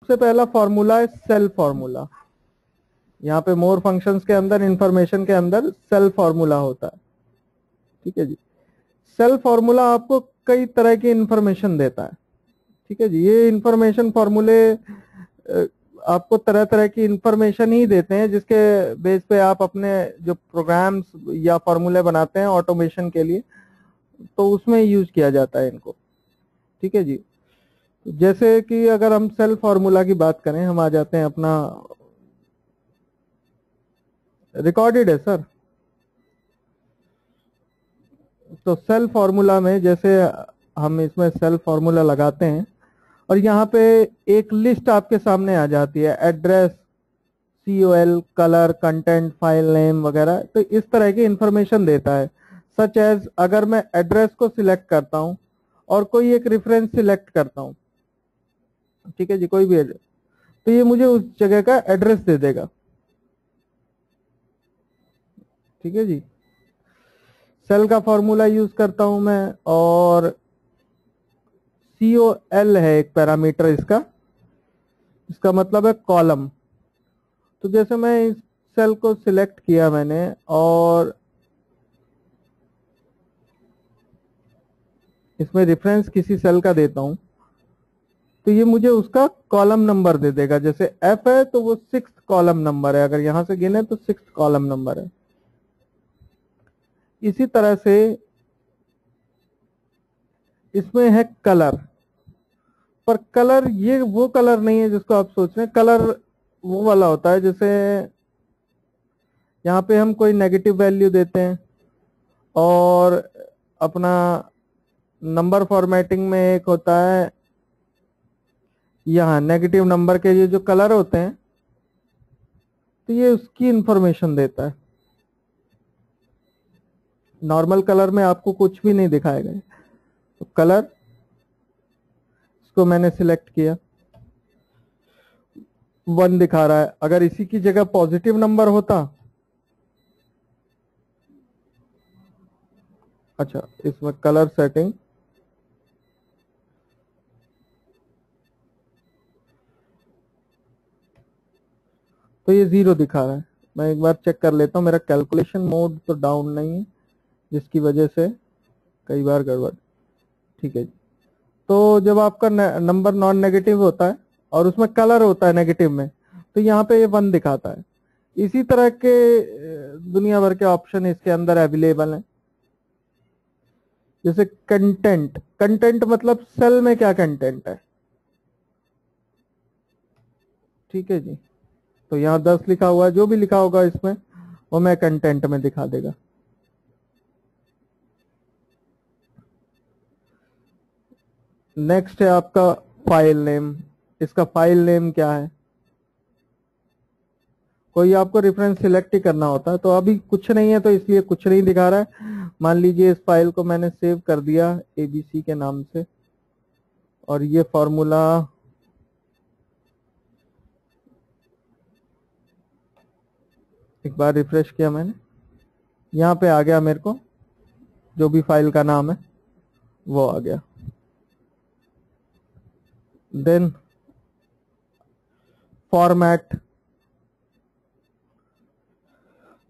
सबसे पहला फॉर्मूला है सेल फॉर्मूला यहाँ पे मोर फ़ंक्शंस के अंदर इंफॉर्मेशन के अंदर सेल फॉर्मूला होता है। ठीक है जी? सेल फॉर्मूला आपको कई तरह की इंफॉर्मेशन देता है। ठीक है जी? ये इंफॉर्मेशन फॉर्मूले आपको तरह तरह की इंफॉर्मेशन ही देते हैं, जिसके बेस पे आप अपने जो प्रोग्राम्स या फॉर्मूले बनाते हैं ऑटोमेशन के लिए तो उसमें यूज़ किया जाता है इनको। ठीक है जी? जैसे कि अगर हम सेल फॉर्मूला की बात करें, हम आ जाते हैं अपना रिकॉर्डेड है सर तो सेल फॉर्मूला में जैसे हम इसमें सेल फॉर्मूला लगाते हैं और यहाँ पे एक लिस्ट आपके सामने आ जाती है address C O L colour content file name वगैरह तो इस तरह की इंफॉर्मेशन देता है। सच एज अगर मैं एड्रेस को सिलेक्ट करता हूँ और कोई एक रेफरेंस सिलेक्ट करता हूँ ठीक है जी, कोई भी एड्रेस तो ये मुझे उस जगह का एड्रेस दे देगा। ठीक है जी। सेल का फॉर्मूला यूज़ करता हूँ मैं और सी ओ एल है एक पैरामीटर इसका। इसका मतलब है कॉलम तो जैसे मैं इस सेल को सिलेक्ट किया मैंने और इसमें रेफरेंस किसी सेल का देता हूँ। तो ये मुझे उसका कॉलम नंबर दे देगा। जैसे एफ़ है तो वो सिक्स कॉलम नंबर है। अगर यहाँ से गिने तो सिक्स कॉलम नंबर है। इसी तरह से इसमें है कलर पर कलर ये वो कलर नहीं है जिसको आप सोच रहे हैं। कलर वो वाला होता है जैसे यहाँ पे हम कोई नेगेटिव वैल्यू देते हैं और अपना नंबर फॉर्मेटिंग में एक होता है यहाँ नेगेटिव नंबर के ये जो कलर होते हैं तो ये उसकी इंफॉर्मेशन देता है। नॉर्मल कलर में आपको कुछ भी नहीं दिखाएगा तो कलर इसको मैंने सिलेक्ट किया। वन दिखा रहा है। अगर इसी की जगह पॉजिटिव नंबर होता अच्छा इसमें कलर सेटिंग तो ये ज़ीरो दिखा रहा है। मैं एक बार चेक कर लेता हूँ। मेरा कैलकुलेशन मोड तो डाउन नहीं है, जिसकी वजह से कई बार गड़बड़। ठीक है जी। तो जब आपका नंबर नॉन नेगेटिव होता है और उसमें कलर होता है नेगेटिव में तो यहाँ पे ये वन दिखाता है। इसी तरह के दुनिया भर के ऑप्शन इसके अंदर अवेलेबल हैं। जैसे कंटेंट कंटेंट मतलब सेल में क्या कंटेंट है? ठीक है जी। तो यहाँ दस लिखा हुआ है, जो भी लिखा होगा इसमें, वो मैं कंटेंट में दिखा देगा। नेक्स्ट है आपका फ़ाइल नेम इसका फ़ाइल नेम क्या है? कोई आपको रेफरेंस सिलेक्ट ही करना होता है तो अभी कुछ नहीं है तो इसलिए कुछ नहीं दिखा रहा है। मान लीजिए इस फ़ाइल को मैंने सेव कर दिया एबीसी के नाम से। और ये फॉर्मूला एक बार रिफ्रेश किया मैंने। यहाँ पे आ गया मेरे को, जो भी फ़ाइल का नाम है, वो आ गया। देन फॉर्मेट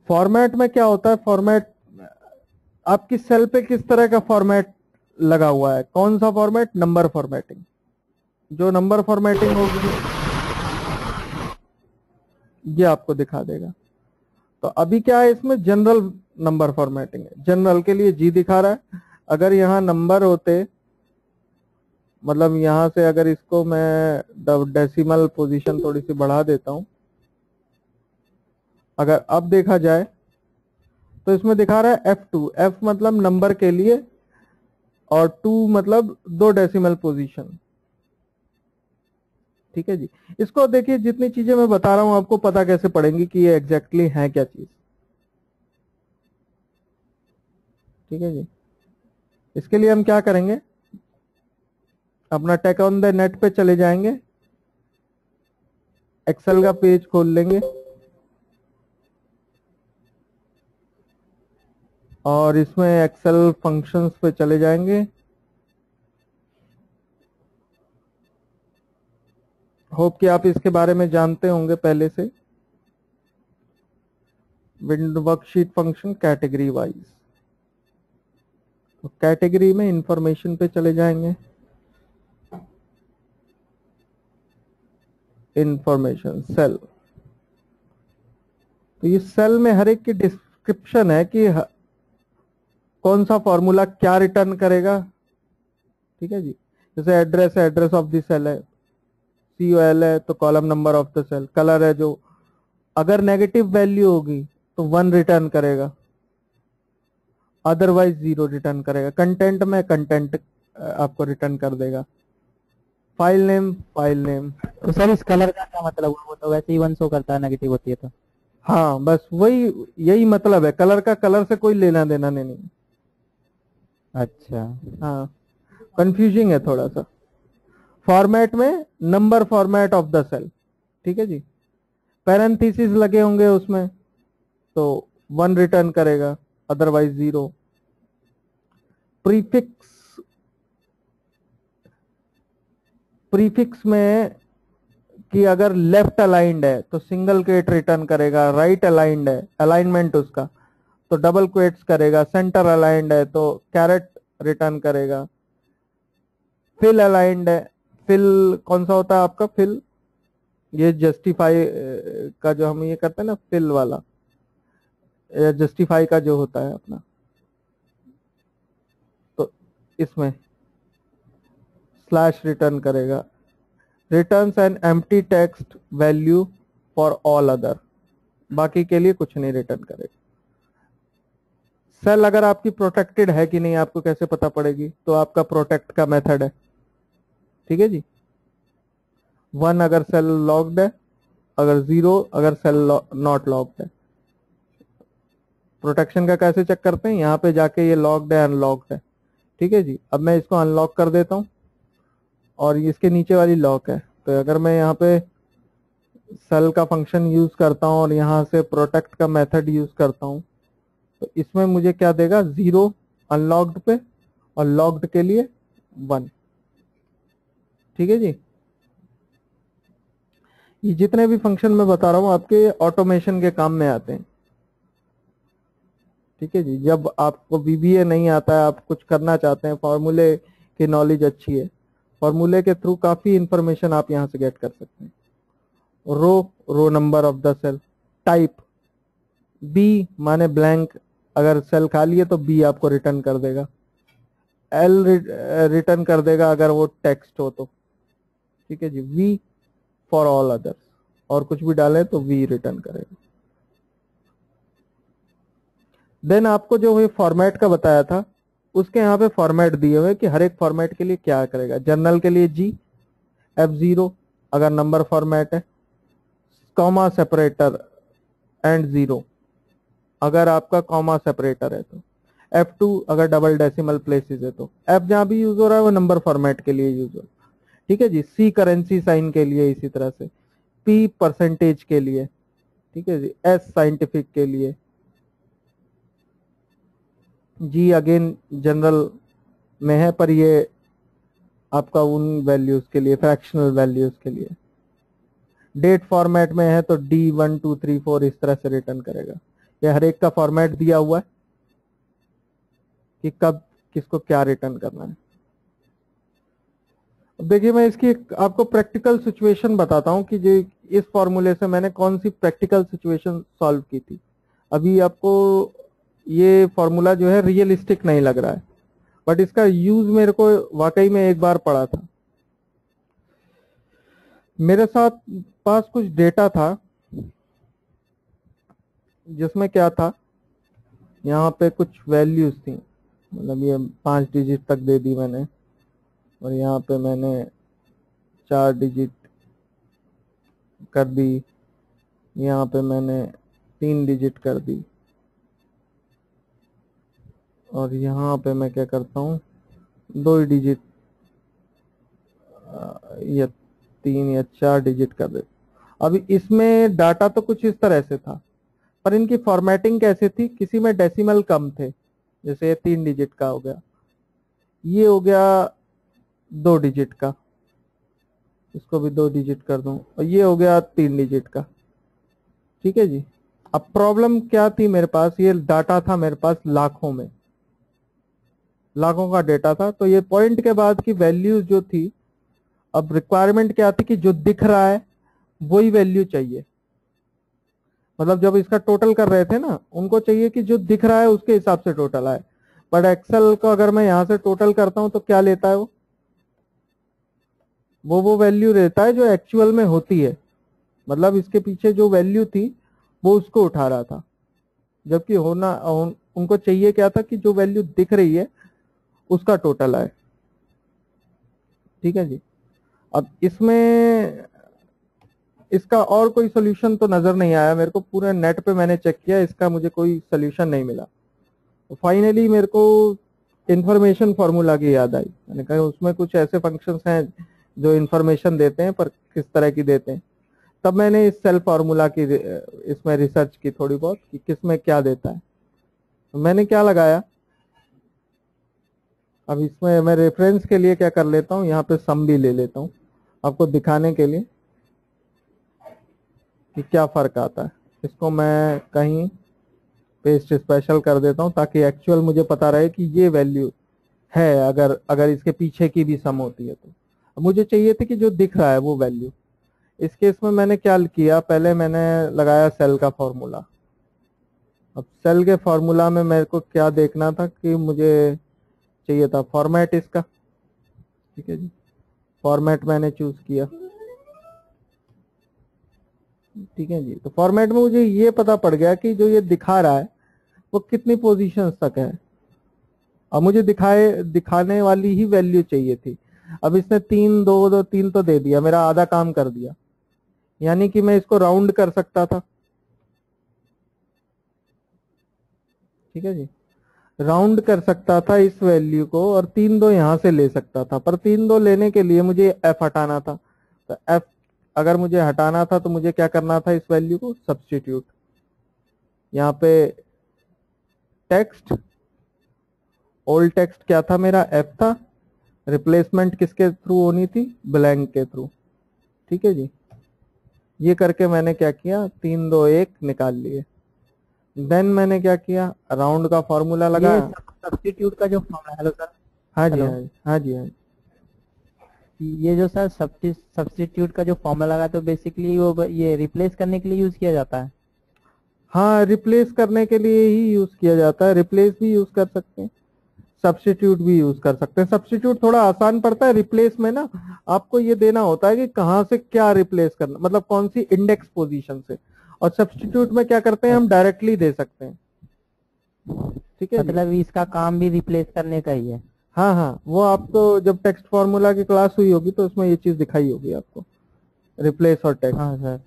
फॉर्मेट में क्या होता है? फॉर्मेट आपकी सेल पे किस तरह का फॉर्मेट लगा हुआ है? कौन सा फॉर्मेट नंबर फॉर्मेटिंग जो नंबर फॉर्मेटिंग होगी, ये आपको दिखा देगा। तो अभी क्या है इसमें? जनरल नंबर फॉर्मेटिंग है। जनरल के लिए जी दिखा रहा है। अगर यहाँ नंबर होते मतलब यहाँ से अगर इसको मैं डेसिमल पोजीशन थोड़ी सी बढ़ा देता हूँ। अगर अब देखा जाए तो इसमें दिखा रहा है F2 F मतलब नंबर के लिए और 2 मतलब दो डेसिमल पोजीशन ठीक है जी? इसको देखिए, जितनी चीज़ें मैं बता रहा हूँ, आपको पता कैसे पड़ेंगी कि ये एग्जैक्टली exactly है क्या चीज़। ठीक है जी? इसके लिए हम क्या करेंगे? अपना टेक ऑन द नेट पे चले जाएँगे। एक्सेल का पेज खोल लेंगे। और इसमें एक्सेल फ़ंक्शंस पे चले जाएँगे। होप कि आप इसके बारे में जानते होंगे पहले से। विंड वर्कशीट फ़ंक्शन कैटेगरी वाइज। तो कैटेगरी में इंफॉर्मेशन पे चले जाएँगे। Information, cell. तो ये सेल में हर एक की डिस्क्रिप्शन है कि कौन सा फॉर्मूला क्या रिटर्न करेगा। ठीक है जी? जैसे address address of the cell है। सी एल है तो column number of the cell colour है जो। अगर नेगेटिव वैल्यू होगी तो वन रिटर्न करेगा। अदरवाइज़ ज़ीरो रिटर्न करेगा। कंटेंट में कंटेंट आपको रिटर्न कर देगा। फ़ाइल नेम फ़ाइल नेम तो सर इस कलर का क्या मतलब वो तो वैसे ही वन शो करता है नेगेटिव होती है तो। हाँ बस वही यही मतलब है। कलर का कलर से कोई लेना देना नहीं। अच्छा। हाँ। कंफ्यूजिंग है थोड़ा सा। फॉर्मेट में, number format of the cell. ठीक है जी? पैरेंथेसिस लगे होंगे उसमें तो वन रिटर्न करेगा, अदरवाइज़ ज़ीरो। प्रीफिक्स प्रीफिक्स में कि अगर लेफ़्ट अलाइंड है तो सिंगल क्वेट रिटर्न करेगा, राइट अलाइंड है, अलाइनमेंट उसका तो डबल क्वेट्स करेगा, सेंटर अलाइंड है तो कैरेट रिटर्न करेगा। फिल अलाइंड है फिल कौन सा होता है आपका? फिल। ये जस्टिफाई का जो हम ये करते हैं ना, फिल वाला। जस्टिफाई का जो होता है अपना। तो इसमें। स्लैश रिटर्न करेगा। Returns an empty text value for all other बाकी के लिए कुछ नहीं रिटर्न करेगा। सेल अगर आपकी प्रोटेक्टेड है कि नहीं, आपको कैसे पता पड़ेगी? तो आपका प्रोटेक्ट का मेथड है। ठीक है जी? वन अगर सेल लॉक्ड है, अगर ज़ीरो अगर सेल नॉट लॉक्ड है। प्रोटेक्शन का कैसे चेक करते हैं? यहाँ पे जाके ये लॉक्ड है अनलॉक्ड है। ठीक है जी? अब मैं इसको अनलॉक कर देता हूँ। और इसके नीचे वाली लॉक है। तो अगर मैं यहाँ पे सेल का फ़ंक्शन यूज़ करता हूँ और यहाँ से प्रोटेक्ट का मेथड यूज़ करता हूँ तो इसमें मुझे क्या देगा? ज़ीरो अनलॉक्ड पे और लॉक्ड के लिए वन ठीक है जी? ये जितने भी फ़ंक्शन मैं बता रहा हूँ, आपके ऑटोमेशन के काम में आते हैं। ठीक है जी? जब आपको बीबीए नहीं आता है, आप कुछ करना चाहते हैं फॉर्मूले की नॉलेज अच्छी है फॉर्मूले के थ्रू काफ़ी इंफॉर्मेशन आप यहाँ से गेट कर सकते हैं। Row row number of the cell type B माने ब्लैंक अगर सेल खाली है तो बी आपको रिटर्न कर देगा। एल रिटर्न कर देगा अगर वो टेक्स्ट हो तो। ठीक है जी? वी फॉर ऑल अदर्स और कुछ भी डालें तो वी रिटर्न करेगा। देन आपको जो ये फॉर्मेट का बताया था, उसके यहाँ पे फॉर्मेट दिए हुए कि हर एक फॉर्मेट के लिए क्या करेगा। जनरल के लिए जी एफ़ ज़ीरो अगर नंबर फॉर्मेट है कॉमा सेपरेटर एंड ज़ीरो अगर आपका कॉमा सेपरेटर है तो। F2 अगर डबल डेसिमल प्लेसेस है तो। F जहाँ भी यूज़ हो रहा है, वो नंबर फॉर्मेट के लिए यूज़ हो। ठीक है जी? सी करेंसी साइन के लिए इसी तरह से। पी परसेंटेज के लिए। ठीक है जी? एस साइंटिफिक के लिए। जी अगेन जनरल में है, पर ये आपका उन वैल्यूज़ के लिए फ्रैक्शनल वैल्यूज़ के लिए। डेट फॉर्मेट में है तो D one two three four इस तरह से रिटर्न करेगा। ये हर एक का फॉर्मेट दिया हुआ है कि कब किसको क्या रिटर्न करना है। देखिए, मैं इसकी आपको प्रैक्टिकल सिचुएशन बताता हूँ कि जो इस फॉर्मूले से मैंने कौन सी प्रैक्टिकल सिचुएशन सॉल्व की थी। अभी आपको ये फॉर्मूला जो है रियलिस्टिक नहीं लग रहा है। बट इसका यूज़ मेरे को वाकई में एक बार पड़ा था। मेरे साथ पास कुछ डेटा था, जिसमें क्या था, यहाँ पे कुछ वैल्यूज़ थी। मतलब ये पाँच डिजिट तक दे दी मैंने। और यहाँ पे मैंने चार डिजिट कर दी। यहाँ पे मैंने तीन डिजिट कर दी। और यहाँ पे मैं क्या करता हूँ, दो ही डिजिट या तीन या चार डिजिट कर देता अभी इसमें डाटा तो कुछ इस तरह से था, पर इनकी फॉर्मेटिंग कैसे थी, किसी में डेसिमल कम थे। जैसे तीन डिजिट का हो गया, ये हो गया दो डिजिट का। इसको भी दो डिजिट कर दूँ। और ये हो गया तीन डिजिट का। ठीक है जी? अब प्रॉब्लम क्या थी मेरे पास? ये डाटा था मेरे पास लाखों में। लाखों का डेटा था। तो ये पॉइंट के बाद की वैल्यूज़ जो थी, अब रिक्वायरमेंट क्या थी कि जो दिख रहा है, वही वैल्यू चाहिए। मतलब जब इसका टोटल कर रहे थे ना, उनको चाहिए कि जो दिख रहा है उसके हिसाब से टोटल आए। बट एक्सेल को अगर मैं यहाँ से टोटल करता हूँ तो क्या लेता है वो? वो वो वैल्यू रहता है जो एक्चुअल में होती है। मतलब इसके पीछे जो वैल्यू थी वो उसको उठा रहा था। जबकि होना उन, उनको चाहिए क्या था कि जो वैल्यू दिख रही है उसका टोटल आए। ठीक है जी? अब इसमें इसका और कोई सोल्यूशन तो नज़र नहीं आया। मेरे को पूरे नेट पे मैंने चेक किया इसका मुझे कोई सोल्यूशन नहीं मिला। तो फाइनली मेरे को इन्फॉर्मेशन फार्मूला की याद आई। मैंने कहा उसमें कुछ ऐसे फ़ंक्शंस हैं जो इन्फॉर्मेशन देते हैं, पर किस तरह की देते हैं। तब मैंने इस सेल फार्मूला की, इसमें रिसर्च की थोड़ी बहुत कि किसमें क्या देता है। तो मैंने क्या लगाया? अब इसमें मैं रेफरेंस के लिए क्या कर लेता हूँ, यहाँ पे सम भी ले लेता हूँ, आपको दिखाने के लिए कि क्या फ़र्क आता है। इसको मैं कहीं पेस्ट स्पेशल कर देता हूँ, ताकि एक्चुअल मुझे पता रहे कि ये वैल्यू है, अगर अगर इसके पीछे की भी सम होती है तो। मुझे चाहिए थी कि जो दिख रहा है वो वैल्यू इस केस में मैंने क्या किया? पहले मैंने लगाया सेल का फॉर्मूला अब सेल के फॉर्मूला में मेरे को क्या देखना था कि मुझे चाहिए था फॉर्मेट इसका। ठीक है जी? फॉर्मेट मैंने चूज़ किया। ठीक है जी? तो फॉर्मेट में मुझे ये पता पड़ गया कि जो ये दिखा रहा है, वो कितनी पोजीशंस तक है। और मुझे दिखाए, दिखाने वाली ही वैल्यू चाहिए थी। अब इसने तीन, दो दो, तीन तो दे दिया, मेरा आधा काम कर दिया। यानी कि मैं इसको राउंड कर सकता था। ठीक है जी? राउंड कर सकता था इस वैल्यू को और तीन, दो यहाँ से ले सकता था। पर तीन, दो लेने के लिए मुझे एफ़ हटाना था। तो एफ़ अगर मुझे हटाना था तो मुझे क्या करना था इस वैल्यू को? सब्सटीट्यूट यहाँ पे टेक्स्ट ओल्ड टेक्स्ट क्या था मेरा? एफ़ था। रिप्लेसमेंट किसके थ्रू होनी थी? ब्लैंक के थ्रू ठीक है जी? ये करके मैंने क्या किया? तीन दो एक निकाल लिए. देन मैंने क्या किया? राउंड का फॉर्मूला लगा. सब्सटीट्यूट का जो फॉर्मूला हेलो सर हाँ जी हाँ जी हाँ जी हाँ जी. ये जो सर सब्सटीट्यूट का जो फॉर्मूला लगा तो बेसिकली वो ये रिप्लेस करने के लिए यूज़ किया जाता है? हाँ रिप्लेस करने के लिए ही यूज़ किया जाता है. रिप्लेस भी यूज़ कर सकते हैं. सब्सटीट्यूट भी यूज़ कर सकते हैं। सब्सटीट्यूट थोड़ा आसान पड़ता है रिप्लेस में ना। आपको ये देना होता है कि कहाँ से क्या रिप्लेस करना मतलब कौन सी इंडेक्स पोजीशन से। और सब्सटीट्यूट में क्या करते हैं हम डायरेक्टली दे सकते हैं। ठीक है मतलब इसका काम भी रिप्लेस करने का ही है। हाँ हाँ। वो आपको जब टेक्स्ट फॉर्मूला की क्लास हुई होगी तो उसमें ये चीज़ दिखाई होगी आपको। रिप्लेस और टेक्स्ट हाँ सर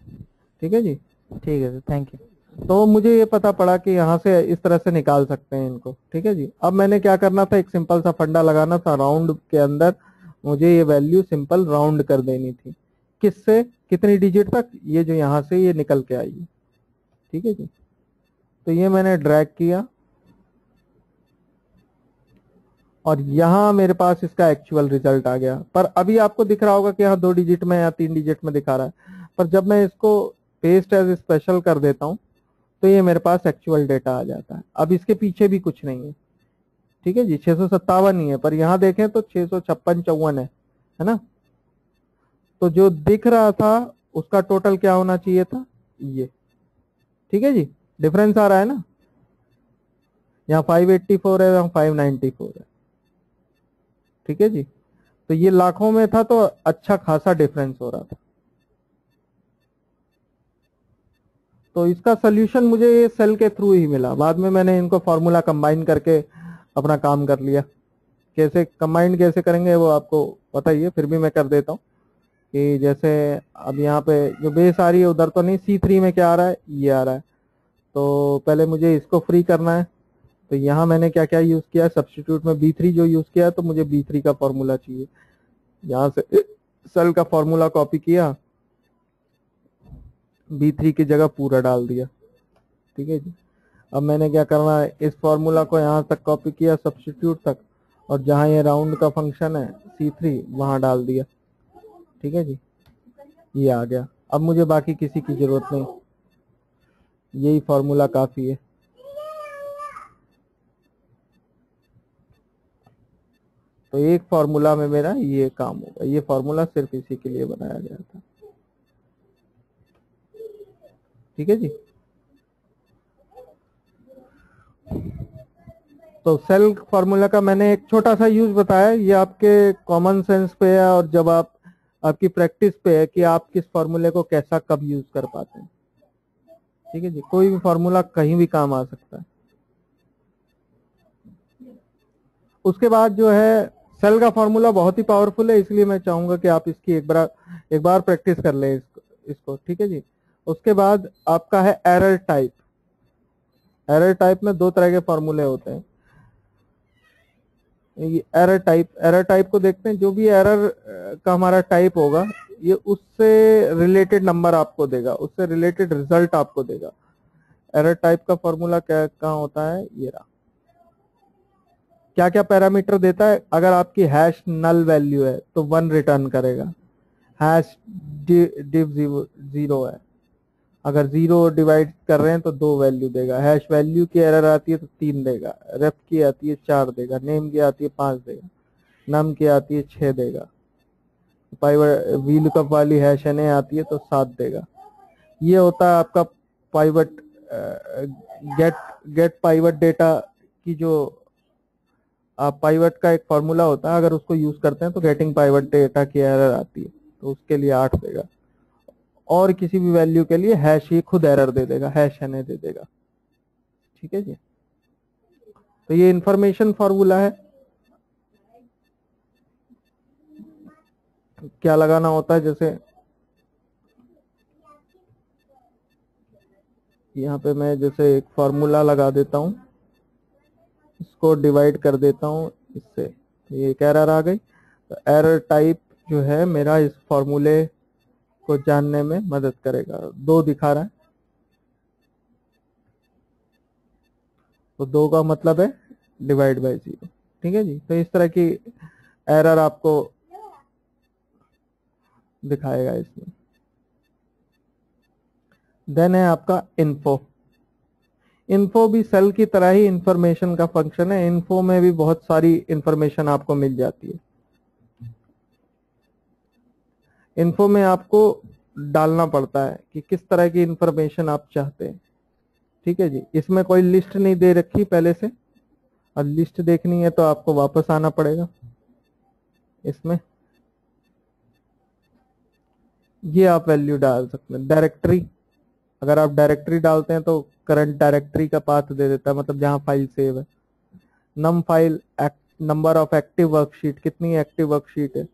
ठीक है जी? ठीक है सर थैंक यू तो मुझे ये पता पड़ा कि यहाँ से इस तरह से निकाल सकते हैं इनको। ठीक है जी? अब मैंने क्या करना था? एक सिंपल सा फंडा लगाना था राउंड के अंदर। मुझे ये वैल्यू सिंपल राउंड कर देनी थी। किससे? कितनी डिजिट तक? ये जो यहाँ से ये निकल के आई। ठीक है जी? तो ये मैंने ड्रैग किया। और यहाँ मेरे पास इसका एक्चुअल रिज़ल्ट आ गया। पर अभी आपको दिख रहा होगा कि यहाँ दो डिजिट में या तीन डिजिट में दिखा रहा है। पर जब मैं इसको पेस्ट एज स्पेशल कर देता हूँ तो ये मेरे पास एक्चुअल डेटा आ जाता है। अब इसके पीछे भी कुछ नहीं है। ठीक है जी, छह सौ सत्तावन ही है, पर यहाँ देखें तो छह सौ छप्पन चौवन है है ना? तो जो दिख रहा था, उसका टोटल क्या होना चाहिए था? ये। ठीक है जी डिफरेंस आ रहा है ना? यहाँ 584 है, यहाँ 594 है। ठीक है जी तो ये लाखों में था तो अच्छा खासा डिफरेंस हो रहा था। तो इसका सोल्यूशन मुझे ये सेल के थ्रू ही मिला। बाद में मैंने इनको फॉर्मूला कंबाइन करके अपना काम कर लिया। कैसे कंबाइन कैसे करेंगे वो आपको पता ही है फिर भी मैं कर देता हूँ। कि जैसे अब यहाँ पे जो बेस आ रही है, उधर तो नहीं सी थ्री में क्या आ रहा है? ये आ रहा है। तो पहले मुझे इसको फ्री करना है। तो यहाँ मैंने क्या क्या यूज़ किया सब्सटीट्यूट में बी थ्री जो यूज़ किया तो मुझे बी थ्री का फॉर्मूला चाहिए। यहाँ से सेल का फॉर्मूला कॉपी किया। बी थ्री की जगह पूरा डाल दिया। ठीक है जी? अब मैंने क्या करना है? इस फॉर्मूला को यहाँ तक कॉपी किया सब्सटीट्यूट तक, और जहाँ ये राउंड का फ़ंक्शन है सी थ्री वहाँ डाल दिया। ठीक है जी? ये आ गया। अब मुझे बाकी किसी की ज़रूरत नहीं। यही फॉर्मूला काफ़ी है। तो एक फॉर्मूला में मेरा ये काम होगा। ये फॉर्मूला सिर्फ़ इसी के लिए बनाया गया था। ठीक है जी? तो सेल फॉर्मूला का मैंने एक छोटा सा यूज़ बताया ये आपके कॉमन सेंस पे है और जब आप आपकी प्रैक्टिस पे है कि आप किस फॉर्मूले को कैसा कब यूज़ कर पाते हैं। ठीक है जी? कोई भी फॉर्मूला कहीं भी काम आ सकता है। उसके बाद जो है सेल का फॉर्मूला बहुत ही पावरफुल है इसलिए मैं चाहूँगा कि आप इसकी एक बार एक बार प्रैक्टिस कर ले इसको, ठीक है जी? उसके बाद आपका है एरर टाइप एरर टाइप में दो तरह के फॉर्मूले होते हैं. ये एरर टाइप एरर टाइप को देखते हैं, जो भी एरर का हमारा टाइप होगा, ये उससे रिलेटेड नंबर आपको देगा, उससे रिलेटेड रिज़ल्ट आपको देगा. एरर टाइप का फॉर्मूला क्या, कहाँ होता है? ये रहा. क्या क्या पैरामीटर देता है? अगर आपकी हैश नल वैल्यू है तो वन रिटर्न करेगा. हैश डिव ज़ीरो है. अगर ज़ीरो डिवाइड कर रहे हैं तो दो वैल्यू देगा। हैश वैल्यू की एरर आती है तो तीन देगा। रेफ की आती है चार देगा। नेम की आती है पाँच देगा। नम की आती है छह देगा। पाइवट वी लुकअप वाली हैश एन आती है तो सात देगा। ये होता है आपका pivot get get pivot data की जो, आप पाइवट का एक फॉर्मूला होता है, अगर उसको यूज़ करते हैं तो गेटिंग पाइवट डेटा की एरर आती है। तो उसके लिए आठ देगा। और किसी भी वैल्यू के लिए हैश ही खुद एरर दे देगा हैश एन दे देगा। ठीक है जी? तो ये इंफॉर्मेशन फॉर्मूला है। क्या लगाना होता है जैसे यहाँ पे मैं जैसे एक फॉर्मूला लगा देता हूँ, इसको डिवाइड कर देता हूँ, इससे ये एक एरर आ गई। तो एरर टाइप जो है मेरा इस फॉर्मूले को जानने में मदद करेगा। दो दिखा रहा है। तो दो का मतलब है डिवाइड बाय ज़ीरो ठीक है जी? तो इस तरह की एरर आपको दिखाएगा इसमें। देन है आपका इन्फो इन्फो भी सेल की तरह ही इंफॉर्मेशन का फ़ंक्शन है। इन्फो में भी बहुत सारी इंफॉर्मेशन आपको मिल जाती है। इन्फो में आपको डालना पड़ता है कि किस तरह की इंफॉर्मेशन आप चाहते हैं। ठीक है जी? इसमें कोई लिस्ट नहीं दे रखी पहले से। और लिस्ट देखनी है तो आपको वापस आना पड़ेगा। इसमें ये आप वैल्यू डाल सकते हैं। डायरेक्टरी अगर आप डायरेक्टरी डालते हैं तो करंट डायरेक्टरी का पाथ दे देता है मतलब जहाँ फ़ाइल सेव है। Num file number of active worksheet कितनी एक्टिव वर्कशीट है?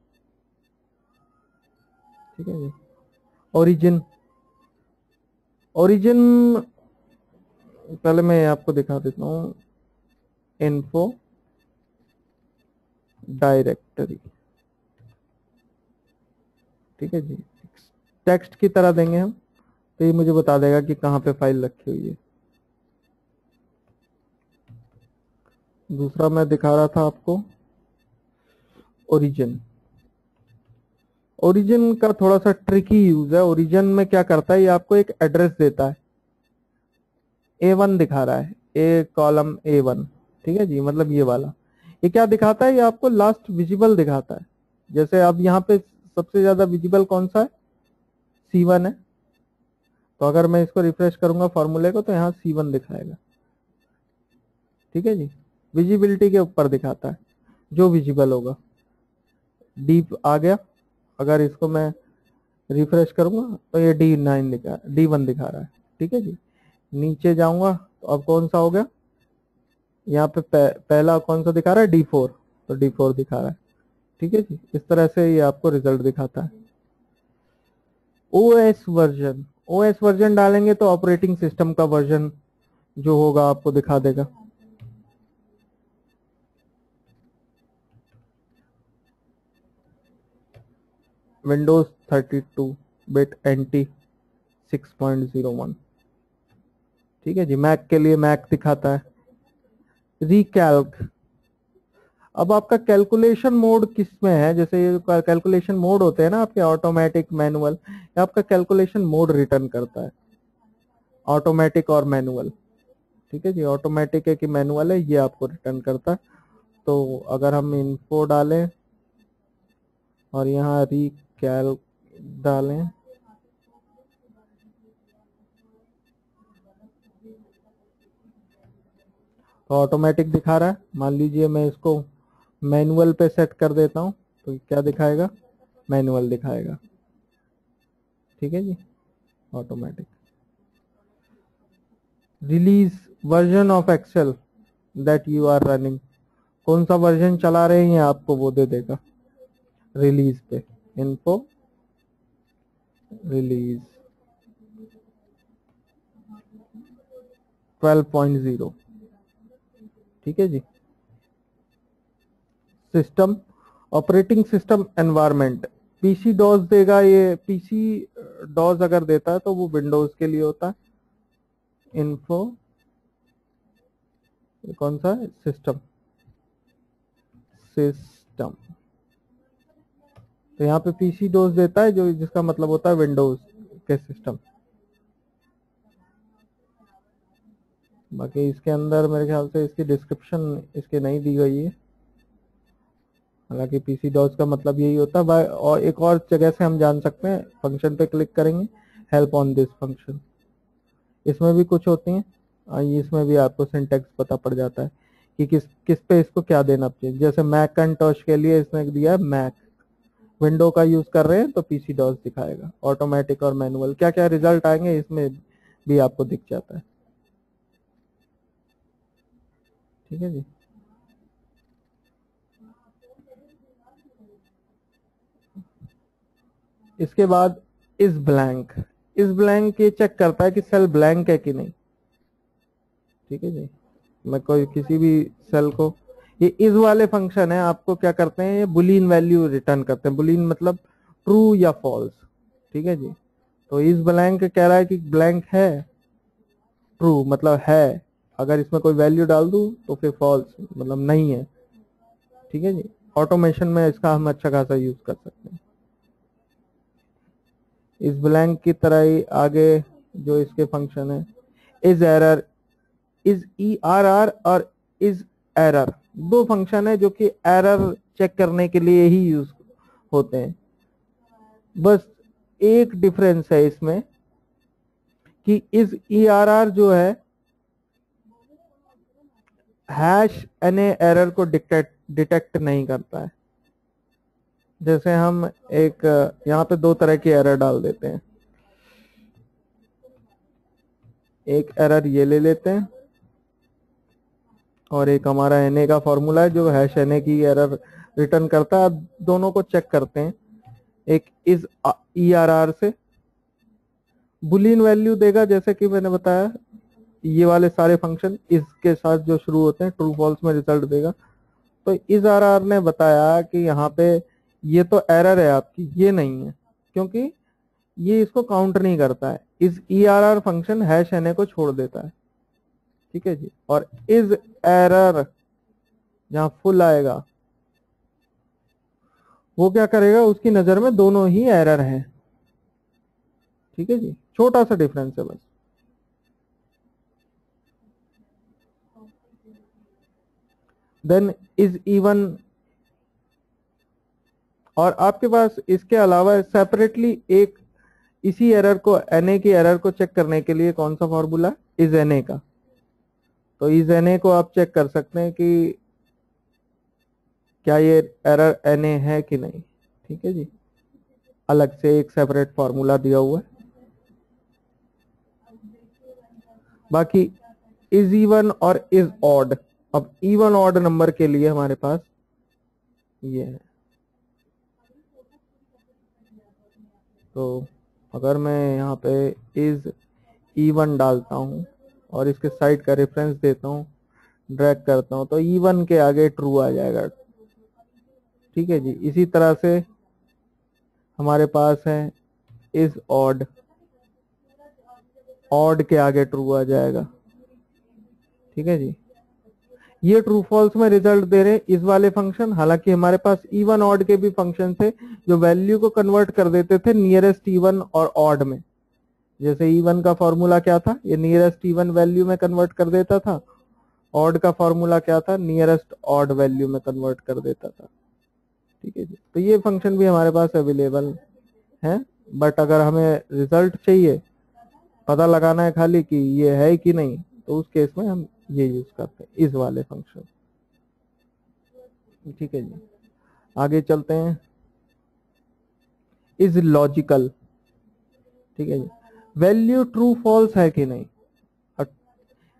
ठीक है जी। ओरिजिन ओरिजिन पहले मैं आपको दिखा देता हूँ। इन्फो डायरेक्टरी ठीक है जी। टेक्स्ट की तरह देंगे हम तो ये मुझे बता देगा कि कहाँ पे फ़ाइल रखी हुई है। दूसरा मैं दिखा रहा था आपको। ओरिजिन ओरिजिन का थोड़ा सा ट्रिकी यूज़ है। ओरिजिन में क्या करता है? ये आपको एक एड्रेस देता है। ए वन दिखा रहा है। ए कॉलम ए वन ठीक है जी? मतलब ये वाला। ये क्या दिखाता है? ये आपको लास्ट विजिबल दिखाता है। जैसे अब यहाँ पे सबसे ज़्यादा विजिबल कौन सा है? सी वन है। तो अगर मैं इसको रिफ्रेश करूँगा फॉर्मूले को तो यहाँ सी वन दिखाएगा। ठीक है जी? विजिबिलिटी के ऊपर दिखाता है। जो विजिबल होगा। डीप आ गया। अगर इसको मैं रिफ्रेश करूँगा तो ये डी नाइन दिखा डी वन दिखा रहा है। ठीक है जी? नीचे जाऊँगा तो अब कौन सा हो गया? यहाँ पे पहला कौन सा दिखा रहा है? डी फोर तो डी फोर दिखा रहा है। ठीक है जी? इस तरह से ये आपको रिज़ल्ट दिखाता है। O S version O S version डालेंगे तो ऑपरेटिंग सिस्टम का वर्जन जो होगा आपको दिखा देगा। विंडोज़ 32 बिट एंटी 6.01 ठीक है जी मैक के लिए मैक दिखाता है। रिकैल्क अब आपका कैलकुलेशन मोड किसमें है? जैसे ये कैलकुलेशन मोड होते हैं ना आपके ऑटोमेटिक मैनुअल आपका कैलकुलेशन मोड रिटर्न करता है। ऑटोमेटिक और मैनुअल ठीक है जी ऑटोमेटिक है कि मैनुअल है, ये आपको रिटर्न करता है। तो अगर हम इन्फो डालें, और यहाँ रिकैल डालें? तो ऑटोमेटिक दिखा रहा है। मान लीजिए मैं इसको मैनुअल पे सेट कर देता हूँ तो क्या दिखाएगा? मैनुअल दिखाएगा। ठीक है जी? Automatic release version of Excel that you are running कौन सा वर्जन चला रहे हैं आपको वो दे देगा। रिलीज़ पे। इन्फो रिलीज़ 12.0 ठीक है जी? System operating system environment PC DOS देगा ये पीसी डॉज अगर देता है तो वो विंडोज़ के लिए होता है। इन्फो कौन सा सिस्टम सिस्टम तो यहाँ पे पीसी डोज देता है जो, जिसका मतलब होता है विंडोज़ के सिस्टम बाकी इसके अंदर मेरे ख्याल से इसकी डिस्क्रिप्शन इसके नहीं दी गई है। हालाँकि पीसी डॉज का मतलब यही होता है। और एक और जगह से हम जान सकते हैं फ़ंक्शन पे क्लिक करेंगे हेल्प ऑन दिस फ़ंक्शन इसमें भी कुछ होती हैं इसमें भी आपको सिंटेक्स पता पड़ जाता है कि किस किस पे इसको क्या देना चाहिए। जैसे मैक एंड टॉश के लिए इसने दिया है मैक विंडो का यूज़ कर रहे हैं तो पीसी डॉस दिखाएगा ऑटोमेटिक और मैनुअल क्या क्या रिज़ल्ट आएँगे, इसमें भी आपको दिख जाता है। ठीक है जी। इसके बाद इस ब्लैंक इस ब्लैंक ये चेक करता है कि सेल ब्लैंक है कि नहीं। ठीक है जी। मैं कोई किसी भी सेल को ये इस वाले फ़ंक्शन है, आपको क्या करते हैं, ये बुलियन वैल्यू रिटर्न करते हैं। बुलियन मतलब ट्रू या फॉल्स ठीक है जी? तो इस ब्लैंक कह रहा है कि ब्लैंक है ट्रू मतलब है। अगर इसमें कोई वैल्यू डाल दू तो फिर फॉल्स मतलब नहीं है, ठीक है जी? ऑटोमेशन में इसका हम अच्छा खासा यूज़ कर सकते हैं। इस ब्लैंक की तरह ही आगे जो इसके फ़ंक्शन है is error is E R R और इज़ एरर दो फ़ंक्शन है जो कि एरर चेक करने के लिए ही यूज़ होते हैं। बस एक डिफरेंस है इसमें कि इस आर जो है हैश एन एरर को डिटेक्ट डिटेक्ट नहीं करता है। जैसे हम एक, यहाँ पे दो तरह की एरर डाल देते हैं। एक एरर ये ले लेते हैं। और एक हमारा एन का फॉर्मूला है, जो हैश एन की एरर रिटर्न करता है। आप दोनों को चेक करते हैं। एक इस ई आर आर से। बुलियन वैल्यू देगा, जैसे कि मैंने बताया, ये वाले सारे फ़ंक्शन इसके साथ जो शुरू होते हैं ट्रू फॉल्स में रिज़ल्ट देगा। तो इस आर आर ने बताया कि यहाँ पे ये तो एरर है आपकी, ये नहीं है, क्योंकि ये इसको काउंट नहीं करता है। Is E R R function hash N को छोड़ देता है। ठीक है जी? और इज़ एरर जहाँ फुल आएगा। वो क्या करेगा? उसकी नज़र में दोनों ही एरर हैं। ठीक है जी? छोटा सा डिफरेंस है बस। देन इज़ इवन और आपके पास इसके अलावा सेपरेटली एक इसी एरर को एनए की एरर को चेक करने के लिए कौन सा फॉर्मूला इज़ एन ए का। तो इस एन को आप चेक कर सकते हैं कि क्या ये एरर एन है कि नहीं? ठीक है जी? अलग से एक सेपरेट फॉर्मूला दिया हुआ है। बाकी इज़ इवन और इज़ ऑड अब इवन ऑड नंबर के लिए हमारे पास ये है। तो अगर मैं यहाँ पे इज़ इवन डालता हूँ और इसके साइड का रेफरेंस देता हूँ ड्रैग करता हूँ तो इवन के आगे ट्रू आ जाएगा। ठीक है जी? इसी तरह से हमारे पास है इज़ ऑड ऑड के आगे ट्रू आ जाएगा। ठीक है जी? ये ट्रू फॉल्स में रिज़ल्ट दे रहे इस वाले फ़ंक्शन हालाँकि हमारे पास इवन ऑड के भी फ़ंक्शन थे, जो वैल्यू को कन्वर्ट कर देते थे नियरेस्ट इवन और ऑड में। जैसे इवन का फॉर्मूला क्या था? ये नियरेस्ट इवन वैल्यू में कन्वर्ट कर देता था। ऑड का फॉर्मूला क्या था? नियरेस्ट ऑड वैल्यू में कन्वर्ट कर देता था। ठीक है जी? तो ये फ़ंक्शन भी हमारे पास अवेलेबल है। बट अगर हमें रिज़ल्ट चाहिए, पता लगाना है खाली कि ये है कि नहीं तो उस केस में हम ये यूज़ करते हैं, इस वाले फ़ंक्शन ठीक है जी? आगे चलते हैं। इज़ लॉजिकल ठीक है जी? वैल्यू ट्रू फॉल्स है कि नहीं?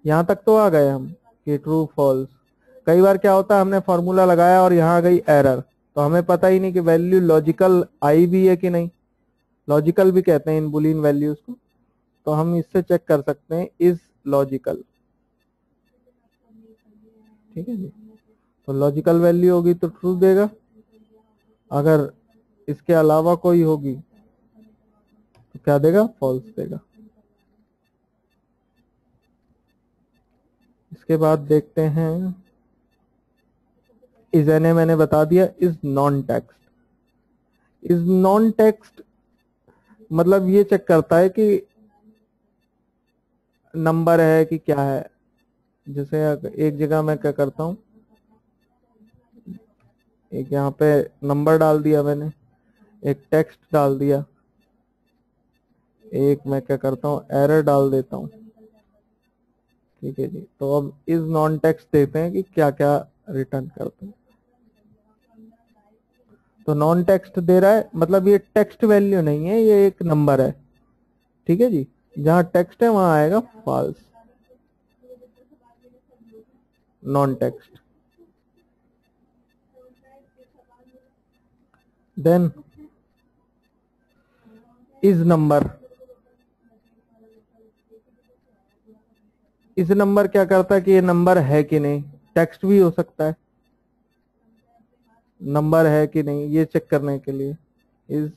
यहाँ तक तो आ गए हम कि ट्रू फॉल्स कई बार क्या होता है, हमने फॉर्मूला लगाया और यहाँ आ गई एरर तो हमें पता ही नहीं कि वैल्यू लॉजिकल आई भी है कि नहीं। लॉजिकल भी कहते हैं इन बुलियन वैल्यूज़ को। तो हम इससे चेक कर सकते हैं इज़ लॉजिकल ठीक है जी? तो लॉजिकल वैल्यू होगी तो ट्रू देगा। अगर इसके अलावा कोई होगी क्या देगा? फॉल्स देगा। इसके बाद देखते हैं। इज़ एन मैंने बता दिया is non text is non text मतलब ये चेक करता है कि नंबर है कि क्या है। जैसे एक जगह मैं क्या करता हूँ। एक यहाँ पे नंबर डाल दिया मैंने। एक टेक्स्ट डाल दिया। एक मैं क्या करता हूँ एरर डाल देता हूँ। ठीक है जी तो अब इस नॉन टेक्स्ट देते हैं कि क्या क्या रिटर्न करते हैं। तो नॉन टेक्स्ट दे रहा है मतलब ये टेक्स्ट वैल्यू नहीं है, ये एक नंबर है। ठीक है जी, जहाँ टेक्स्ट है, वहाँ आएगा false non text then is number is number क्या करता है कि ये नंबर है कि नहीं? टेक्स्ट भी हो सकता है। नंबर है कि नहीं? ये चेक करने के लिए इज़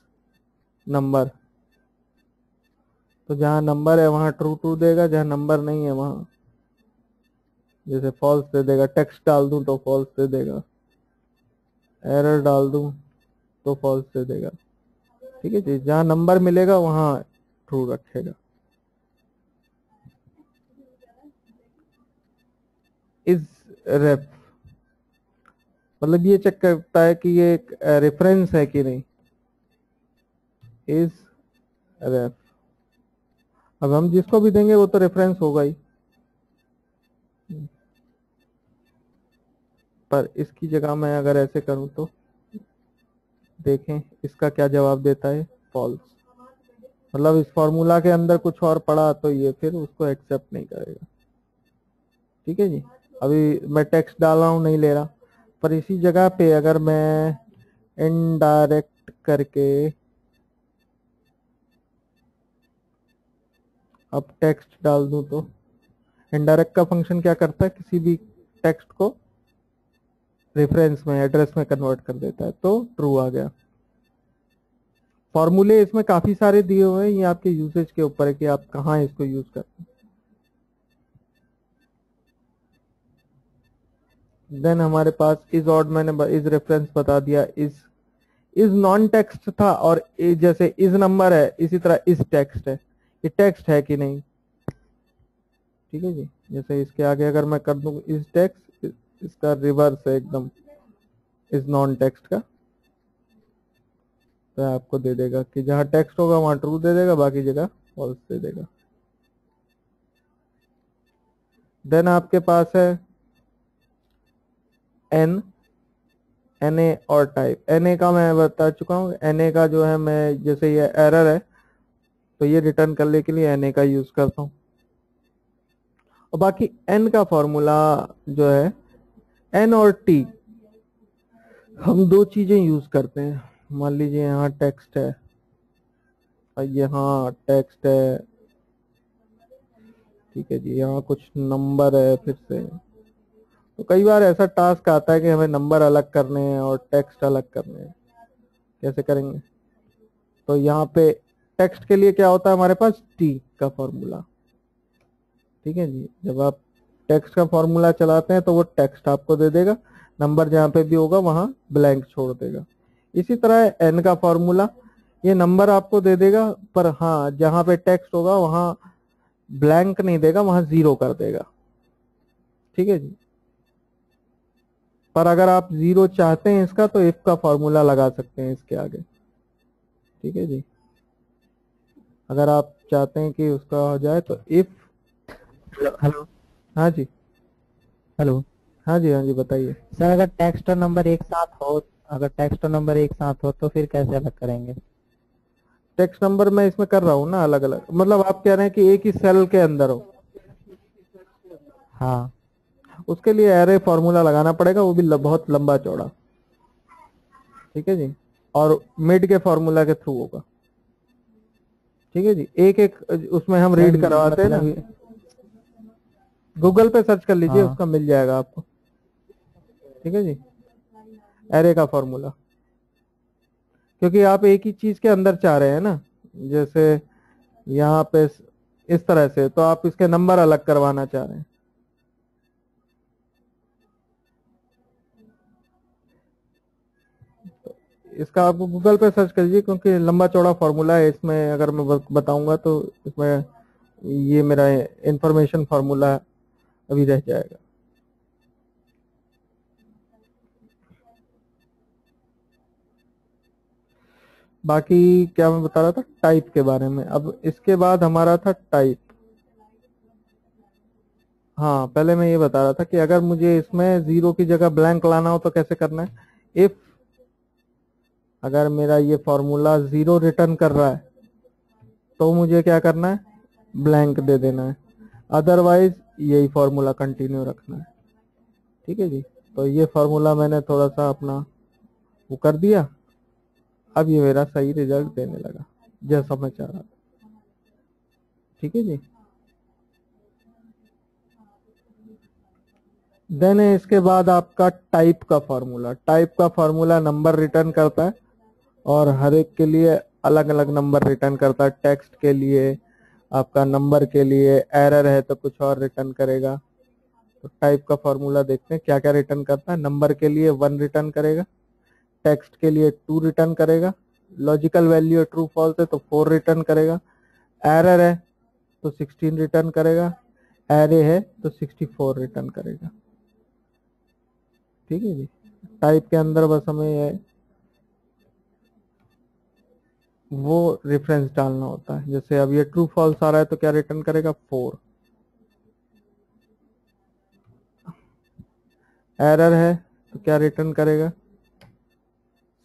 नंबर। तो जहाँ नंबर है, वहाँ ट्रू ट्रू देगा, जहाँ नंबर नहीं है, वहाँ। जैसे फॉल्स दे देगा टेक्स्ट डाल दूँ तो फॉल्स दे देगा। एरर डाल दूँ तो फॉल्स दे देगा। ठीक है जी, जहाँ नंबर मिलेगा, वहाँ ट्रू रखेगा। इज़ रेफ मतलब ये चेक करता है कि ये एक रेफरेंस है कि नहीं। इज़ रेफ अब हम जिसको भी देंगे वो तो रेफरेंस होगा ही। पर इसकी जगह मैं अगर ऐसे करूँ तो देखें इसका क्या जवाब देता है। फॉल्स मतलब इस फॉर्मूला के अंदर कुछ और पड़ा तो ये फिर उसको एक्सेप्ट नहीं करेगा। ठीक है जी? अभी मैं टेक्स्ट डाल रहा हूँ, नहीं ले रहा। पर इसी जगह पे अगर मैं इनडायरेक्ट करके अब टेक्स्ट डाल दूँ तो इनडायरेक्ट का फ़ंक्शन क्या करता है? किसी भी टेक्स्ट को रेफरेंस में एड्रेस में कन्वर्ट कर देता है। तो ट्रू आ गया। फॉर्मूले इसमें काफ़ी सारे दिए हुए हैं। ये आपके यूसेज के ऊपर है कि आप कहाँ इसको यूज़ करते हैं। देन हमारे पास इज़ ऑड मैंने इज़ रेफरेंस बता दिया इज़ इज़ नॉन टेक्स्ट था और जैसे इज़ नंबर है, इसी तरह इस टेक्स्ट है। ये टेक्स्ट है कि नहीं? ठीक है जी? जैसे इसके आगे अगर मैं कर दूँ, इस टेक्स्ट इसका रिवर्स है एकदम, इस नॉन टेक्स्ट का। तो आपको दे देगा कि जहाँ टेक्स्ट होगा, वहाँ ट्रू दे देगा, बाकी जगह फॉल्स दे देगा। देन आपके पास है एन एन ए और टाइप एन ए का मैं बता चुका हूँ. एन ए का जो है मैं, जैसे ये एरर है तो ये रिटर्न करने के लिए एन ए का यूज़ करता हूँ. और बाकी एन का फॉर्मूला जो है एन और टी हम दो चीज़ें यूज़ करते हैं. मान लीजिए यहाँ टेक्स्ट है, और यहाँ टेक्स्ट है, ठीक है जी, यहाँ कुछ नंबर है फिर से. तो कई बार ऐसा टास्क आता है कि हमें नंबर अलग करने हैं और टेक्स्ट अलग करने हैं। कैसे करेंगे? तो यहाँ पे टेक्स्ट के लिए क्या होता है हमारे पास? टी का फॉर्मूला ठीक है जी? जब आप टेक्स्ट का फॉर्मूला चलाते हैं तो वो टेक्स्ट आपको दे देगा। नंबर जहाँ पे भी होगा, वहाँ ब्लैंक छोड़ देगा। इसी तरह एन का फॉर्मूला ये नंबर आपको दे देगा, पर हाँ जहाँ पे टेक्स्ट होगा, वहाँ ब्लैंक नहीं देगा, वहाँ ज़ीरो कर देगा। ठीक है जी? पर अगर आप ज़ीरो चाहते हैं इसका तो इफ़ का फॉर्मूला लगा सकते हैं इसके आगे। ठीक है जी? अगर आप चाहते हैं कि उसका हो जाए तो इफ़ हेलो हाँ जी। हेलो हाँ जी हाँ जी बताइए। सर अगर टेक्स्ट और नंबर एक साथ हो अगर टेक्स्ट और नंबर एक साथ हो तो फिर कैसे अलग करेंगे? टेक्स्ट नंबर मैं इसमें कर रहा हूँ ना अलग अलग मतलब आप कह रहे हैं कि एक ही सेल के अंदर हो। हाँ। उसके लिए एरे फॉर्मूला लगाना पड़ेगा वो भी ल, बहुत लंबा चौड़ा। ठीक है जी? और मिड के फॉर्मूला के थ्रू होगा। ठीक है जी? एक एक उसमें हम रीड करवाते हैं ना। मतलब गूगल पे सर्च कर लीजिए हाँ। उसका मिल जाएगा आपको। ठीक है जी? एरे का फॉर्मूला क्योंकि आप एक ही चीज़ के अंदर चाह रहे हैं ना जैसे यहाँ पे इस तरह से तो आप इसके नंबर अलग करवाना चाह रहे हैं। इसका आप गूगल पे सर्च कर लीजिए क्योंकि लंबा चौड़ा फॉर्मूला है, इसमें अगर मैं बताऊँगा तो इसमें ये मेरा इंफॉर्मेशन फार्मूला अभी रह जाएगा। बाकी क्या मैं बता रहा था? टाइप के बारे में। अब इसके बाद हमारा था टाइप हाँ पहले मैं ये बता रहा था कि अगर मुझे इसमें ज़ीरो की जगह ब्लैंक लाना हो तो कैसे करना है? इफ़ अगर मेरा ये फॉर्मूला ज़ीरो रिटर्न कर रहा है तो मुझे क्या करना है? ब्लैंक दे देना है। अदरवाइज़ यही फॉर्मूला कंटिन्यू रखना है। ठीक है जी? तो ये फॉर्मूला मैंने थोड़ा सा अपना वो कर दिया। अब ये मेरा सही रिज़ल्ट देने लगा, जैसा मैं चाह रहा था। ठीक है जी? देन इसके बाद आपका टाइप का फॉर्मूला टाइप का फॉर्मूला नंबर रिटर्न करता है। और हर एक के लिए अलग अलग नंबर रिटर्न करता है, टेक्स्ट के लिए, आपका नंबर के लिए, एरर है तो कुछ और रिटर्न करेगा। तो टाइप का फॉर्मूला देखते हैं क्या क्या रिटर्न करता है, नंबर के लिए वन रिटर्न करेगा, टेक्स्ट के लिए टू रिटर्न करेगा, लॉजिकल वैल्यू ट्रू फॉल्स है तो फोर रिटर्न करेगा, एरर है तो सिक्सटीन रिटर्न करेगा, एरे है तो सिक्सटी फोर रिटर्न करेगा। ठीक है जी, टाइप के अंदर बस हमें ये वो रेफरेंस डालना होता है। जैसे अब ये ट्रू फॉल्स आ रहा है तो क्या रिटर्न करेगा? फोर एरर है तो क्या रिटर्न करेगा?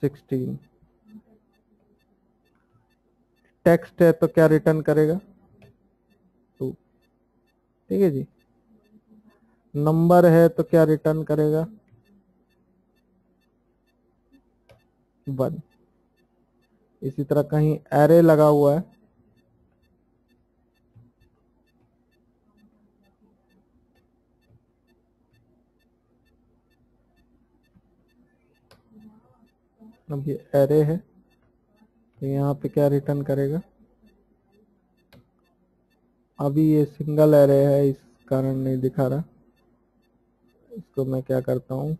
सिक्सटीन टेक्स्ट है तो क्या रिटर्न करेगा? टू ठीक है जी? नंबर है तो क्या रिटर्न करेगा? वन इसी तरह कहीं एरे लगा हुआ है। अब ये एरे है तो यहाँ पे क्या रिटर्न करेगा? अभी ये सिंगल एरे है, इस कारण नहीं दिखा रहा। इसको मैं क्या करता हूँ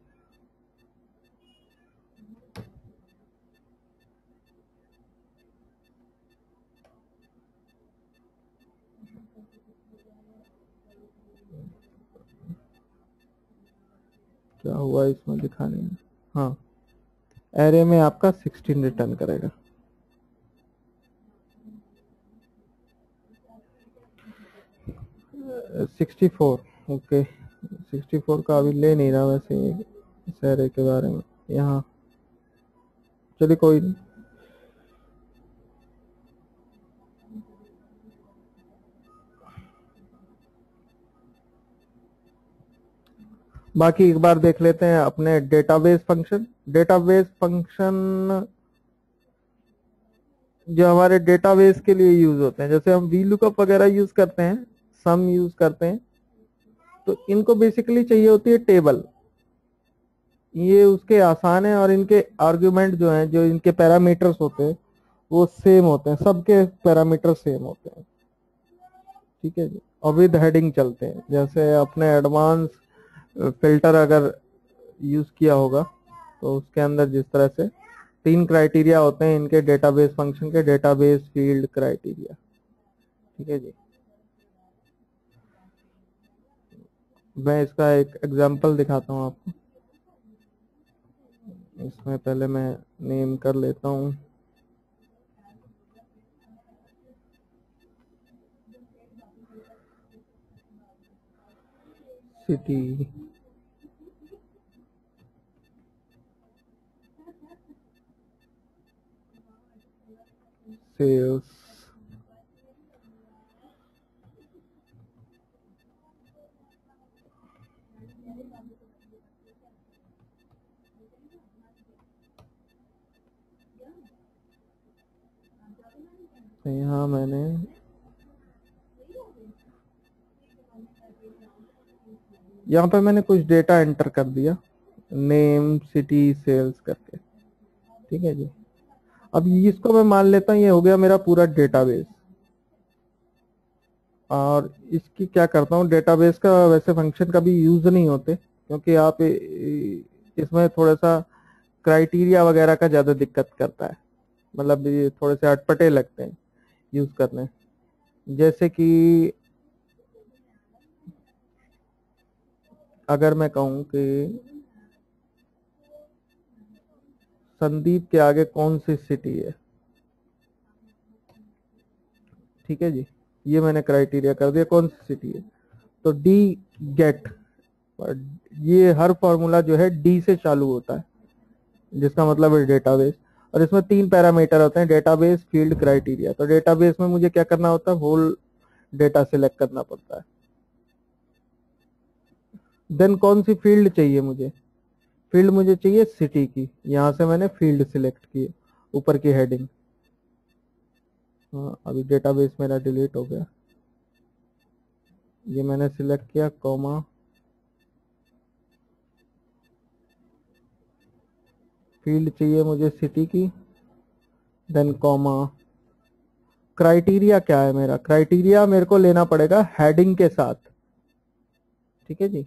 क्या हुआ इसमें दिखाने में हाँ। एरे में आपका 16 रिटर्न करेगा। Sixty four okay sixty four का अभी ले नहीं रहा वैसे इस एरे के बारे में। यहाँ। चलिए कोई नहीं। बाकी एक बार देख लेते हैं अपने डेटाबेस फ़ंक्शन डेटाबेस फ़ंक्शन जो हमारे डेटाबेस के लिए यूज़ होते हैं, जैसे हम वी लुकअप वगैरह यूज़ करते हैं सम यूज़ करते हैं तो इनको बेसिकली चाहिए होती है टेबल ये उसके आसान है और इनके आर्ग्यूमेंट जो हैं, जो इनके पैरामीटर्स होते हैं, वो सेम होते हैं, सबके पैरामीटर सेम होते हैं। ठीक है जी? और विद हेडिंग चलते हैं, जैसे अपने एडवांस फ़िल्टर अगर यूज़ किया होगा तो उसके अंदर जिस तरह से तीन क्राइटेरिया होते हैं, इनके डेटाबेस फ़ंक्शन के डेटाबेस फ़ील्ड क्राइटेरिया ठीक है जी? मैं इसका एक एग्जांपल दिखाता हूँ आपको। इसमें पहले मैं नेम कर लेता हूँ। सिटी sales यहाँ मैंने। यहाँ पे मैंने कुछ डेटा एंटर कर दिया। नेम सिटी सेल्स करके। ठीक है जी? अब इसको मैं मान लेता हूँ, ये हो गया मेरा पूरा डेटाबेस और इसकी क्या करता हूँ डेटाबेस का वैसे फ़ंक्शन कभी यूज़ नहीं होते, क्योंकि आप इसमें थोड़ा सा क्राइटेरिया वगैरह का ज़्यादा दिक्कत करता है। मतलब ये थोड़े से अटपटे लगते हैं यूज़ करने। जैसे कि अगर मैं कहूँ कि संदीप के आगे कौन सी सिटी है? ठीक है जी, ये मैंने क्राइटेरिया कर दिया, कौन सी सिटी है? तो डी गेट ये हर फॉर्मूला जो है डी से चालू होता है, जिसका मतलब है डेटाबेस और इसमें तीन पैरामीटर होते हैं डेटाबेस फ़ील्ड क्राइटेरिया तो डेटाबेस में मुझे क्या करना होता है? होल डेटा सिलेक्ट करना पड़ता है। देन कौन सी फ़ील्ड चाहिए मुझे? फ़ील्ड मुझे चाहिए सिटी की। यहाँ से मैंने फ़ील्ड सिलेक्ट की ऊपर की हेडिंग। हाँ अभी डेटाबेस मेरा डिलीट हो गया। ये मैंने सिलेक्ट किया, कॉमा। फ़ील्ड चाहिए मुझे सिटी की देन कॉमा। क्राइटेरिया क्या है मेरा? क्राइटेरिया मेरे को लेना पड़ेगा हेडिंग के साथ। ठीक है जी?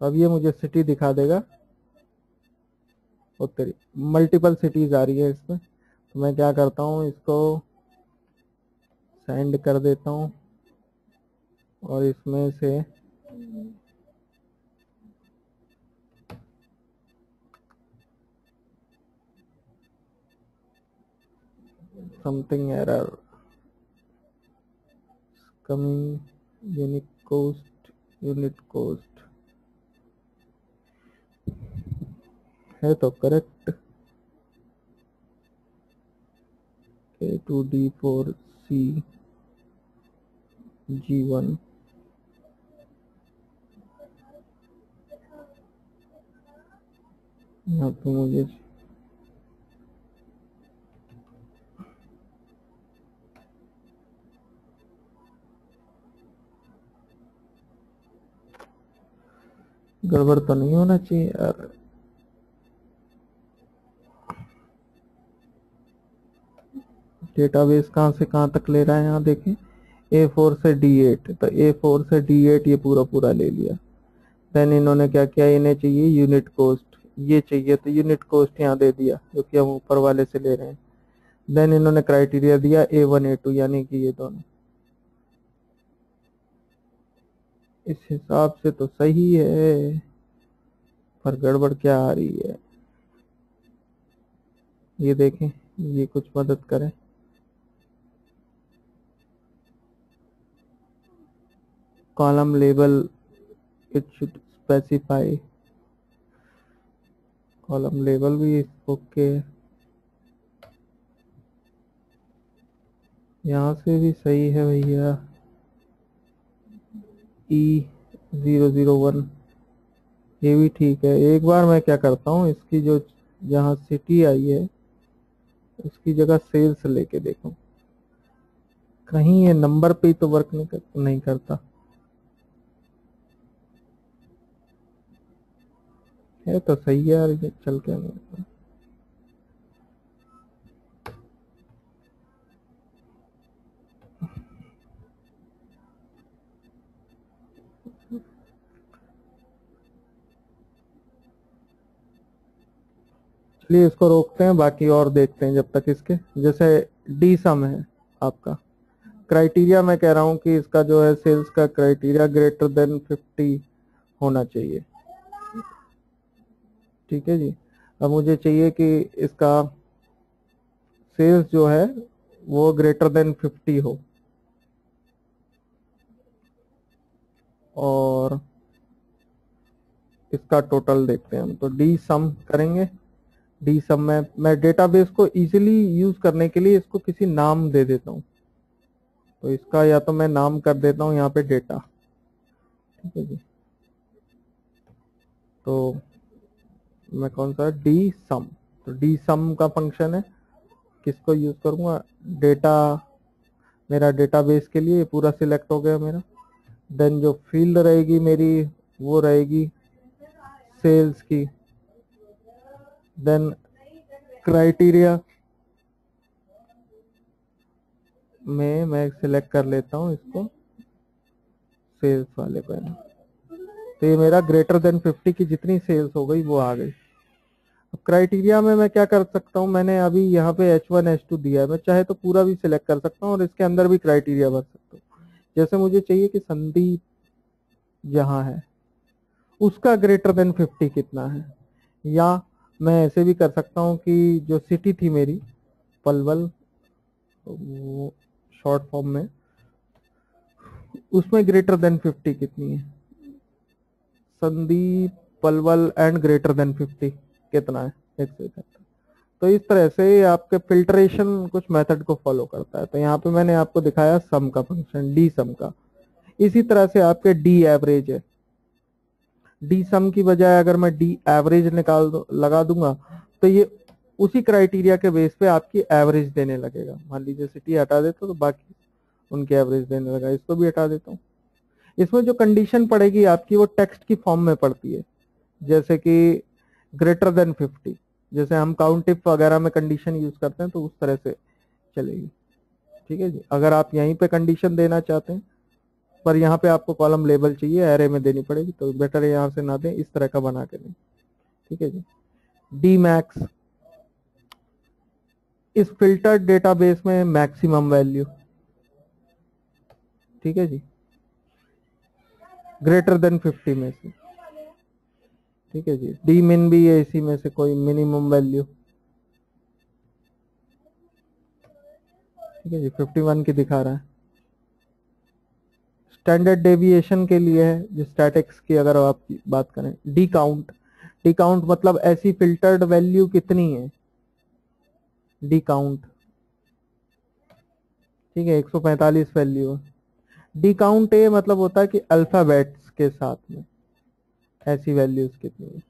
तो अब ये मुझे सिटी दिखा देगा। उत्तरी मल्टीपल सिटीज़ आ रही है इसमें। तो मैं क्या करता हूँ, इसको सेंड कर देता हूँ। और इसमें से something error, coming unique cost, unit cost है तो करेक्ट के two D four C G one यहाँ पे मुझे गड़बड़ तो नहीं होना चाहिए यार। डेटाबेस कहाँ से कहाँ तक ले रहा है यहाँ देखें। ए फोर से डी एट तो ए फोर से डी एट ये पूरा पूरा ले लिया। देन इन्होंने क्या किया? इन्हें चाहिए यूनिट कोस्ट ये चाहिए तो यूनिट कोस्ट यहाँ दे दिया, जो कि हम ऊपर वाले से ले रहे हैं। देन इन्होंने क्राइटेरिया दिया ए वन ए टू यानी कि ये दोनों। इस हिसाब से तो सही है, पर गड़बड़ क्या आ रही है? ये देखें, ये कुछ मदद करें। Column label it should specify. Column label भी ओके यहाँ से भी सही है भैया. ई ज़ीरो ज़ीरो वन ये भी ठीक है. एक बार मैं क्या करता हूँ इसकी जो जहाँ सिटी आई है उसकी जगह सेल्स लेके देखूँ. कहीं ये नंबर पे ही तो वर्क नहीं, कर, नहीं करता. ये तो सही है यार, ये चल के मेरे चलिए इसको रोकते हैं, बाकी और देखते हैं जब तक इसके। जैसे डी सम है आपका। क्राइटेरिया मैं कह रहा हूँ कि इसका जो है सेल्स का क्राइटेरिया ग्रेटर देन 50 होना चाहिए। ठीक है जी। अब मुझे चाहिए कि इसका सेल्स जो है, वो ग्रेटर देन 50 हो। और इसका टोटल देखते हैं हम। तो डी सम करेंगे। डी सम में, मैं डेटाबेस को इजीली यूज़ करने के लिए इसको किसी नाम दे देता हूँ। तो इसका या तो मैं नाम कर देता हूँ यहाँ पे डेटा ठीक है जी। तो मैं कौन सा डी सम तो डी सम का फ़ंक्शन है। किसको यूज़ करूँगा? डेटा मेरा डेटाबेस के लिए पूरा सिलेक्ट हो गया मेरा। देन जो फ़ील्ड रहेगी मेरी, वो रहेगी सेल्स की। देन क्राइटेरिया में मैं सिलेक्ट कर लेता हूँ इसको सेल्स वाले पे तो ये मेरा ग्रेटर देन 50 की जितनी सेल्स हो गई, वो आ गई। अब क्राइटेरिया में मैं क्या कर सकता हूँ? मैंने अभी यहाँ पे H1 H2 दिया है। मैं चाहे तो पूरा भी सिलेक्ट कर सकता हूँ और इसके अंदर भी क्राइटेरिया भर सकता हूँ। जैसे मुझे चाहिए कि संदीप जहाँ है। उसका ग्रेटर देन 50 कितना है? या मैं ऐसे भी कर सकता हूँ कि जो सिटी थी मेरी, पलवल, वो शॉर्ट फॉर्म में, उसमें ग्रेटर देन 50 कितनी है? Sandeep Palwal and greater than 50 कितना है? एक से तो इस तरह से आपके फिल्ट्रेशन कुछ मेथड को फॉलो करता है। तो यहाँ पे मैंने आपको दिखाया सम का फ़ंक्शन डी सम का। इसी तरह से आपके डी एवरेज है। डी सम की बजाय अगर मैं डी एवरेज निकाल दू, लगा दूँगा तो ये उसी क्राइटेरिया के बेस पे आपकी एवरेज देने लगेगा। मान लीजिए सिटी हटा देता तो बाकी उनकी एवरेज देने लगा। इसको भी हटा देता हूँ। इसमें जो कंडीशन पड़ेगी आपकी वो टेक्स्ट की फॉर्म में पड़ती है। जैसे कि ग्रेटर देन 50 जैसे हम काउंट इफ़ वगैरह में कंडीशन यूज़ करते हैं तो उस तरह से चलेगी। ठीक है जी? अगर आप यहीं पे कंडीशन देना चाहते हैं, पर यहाँ पे आपको कॉलम लेबल चाहिए एरे में देनी पड़ेगी तो बेटर है यहाँ से ना दें, इस तरह का बना के दें। ठीक है जी? डी मैक्स इस फिल्टर्ड डेटाबेस में मैक्सिमम वैल्यू ठीक है जी? ग्रेटर देन 50 में से। ठीक है जी। डी मिन भी है इसी में से कोई मिनिमम वैल्यू ठीक है जी 51 की दिखा रहा है। स्टैंडर्ड डेविएशन के लिए है, जो स्टैटिक्स की अगर आप बात करें डी काउंट डी काउंट मतलब ऐसी फिल्टर्ड वैल्यू कितनी है? डी काउंट ठीक है 145 वैल्यू है डी काउंट ए मतलब होता है कि अल्फाबेट्स के साथ में, ऐसी वैल्यूज़ कितनी है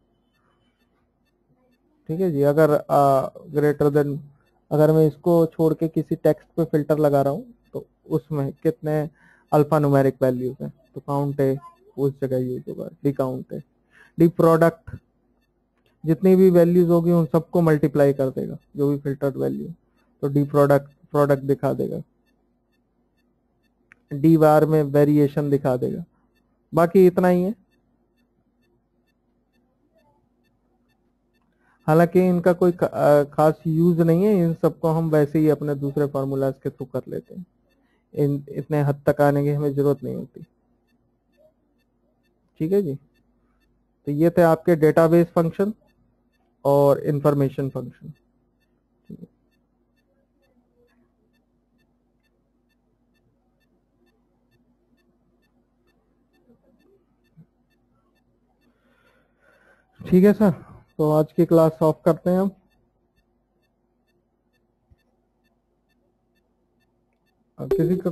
ठीक है जी, अगर ग्रेटर देन अगर मैं इसको छोड़ के किसी टेक्स्ट पे फ़िल्टर लगा रहा हूँ तो उसमें कितने अल्फ़ा न्यूमेरिक वैल्यूज़ हैं? तो काउंट है उस जगह यूज़ होगा डी काउंट है डी प्रोडक्ट जितनी भी वैल्यूज़ होगी उन सबको मल्टीप्लाई कर देगा, जो भी फिल्टर्ड वैल्यू तो डी प्रोडक्ट प्रोडक्ट दिखा देगा। डी बार में वेरिएशन दिखा देगा। बाकी इतना ही है। हालाँकि इनका कोई खास यूज़ नहीं है। इन सबको हम वैसे ही अपने दूसरे फार्मूलाज के थ्रू कर लेते हैं। इन, इतने हद तक आने की हमें ज़रूरत नहीं होती। ठीक है जी? तो ये थे आपके डेटाबेस फ़ंक्शन और इंफॉर्मेशन फ़ंक्शन ठीक है सर तो आज की क्लास ऑफ़ करते हैं हम। किसी का